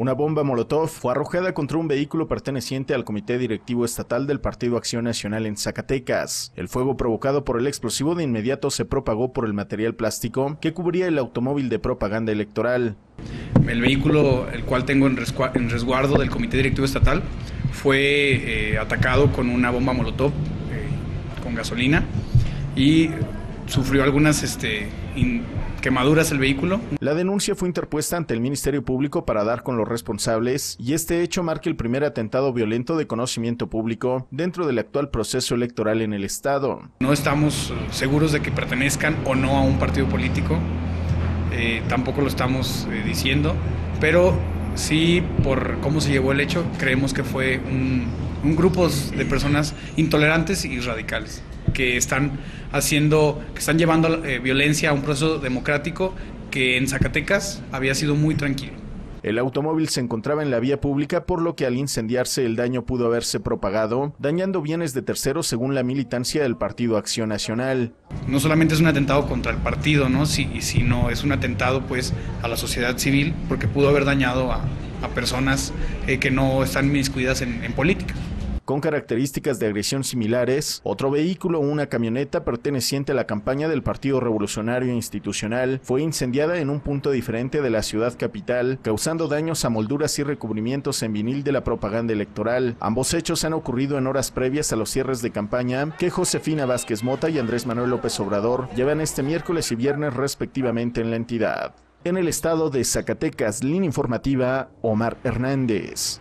Una bomba Molotov fue arrojada contra un vehículo perteneciente al Comité Directivo Estatal del Partido Acción Nacional en Zacatecas. El fuego provocado por el explosivo de inmediato se propagó por el material plástico que cubría el automóvil de propaganda electoral. El vehículo, el cual tengo en resguardo del Comité Directivo Estatal, fue eh, atacado con una bomba Molotov eh, con gasolina y sufrió algunas este, quemaduras el vehículo. La denuncia fue interpuesta ante el Ministerio Público para dar con los responsables y este hecho marca el primer atentado violento de conocimiento público dentro del actual proceso electoral en el Estado. No estamos seguros de que pertenezcan o no a un partido político, eh, tampoco lo estamos eh, diciendo, pero sí por cómo se llevó el hecho, creemos que fue un, un grupo de personas intolerantes y radicales que están haciendo, que están llevando eh, violencia a un proceso democrático que en Zacatecas había sido muy tranquilo. El automóvil se encontraba en la vía pública, por lo que al incendiarse el daño pudo haberse propagado, dañando bienes de terceros según la militancia del Partido Acción Nacional. No solamente es un atentado contra el partido, ¿no? sino es un atentado pues a la sociedad civil, porque pudo haber dañado a, personas eh, que no están inmiscuidas en política con características de agresión similares, otro vehículo, una camioneta perteneciente a la campaña del Partido Revolucionario Institucional, fue incendiada en un punto diferente de la ciudad capital, causando daños a molduras y recubrimientos en vinil de la propaganda electoral. Ambos hechos han ocurrido en horas previas a los cierres de campaña que Josefina Vázquez Mota y Andrés Manuel López Obrador llevan este miércoles y viernes respectivamente en la entidad. En el estado de Zacatecas, línea informativa, Omar Hernández.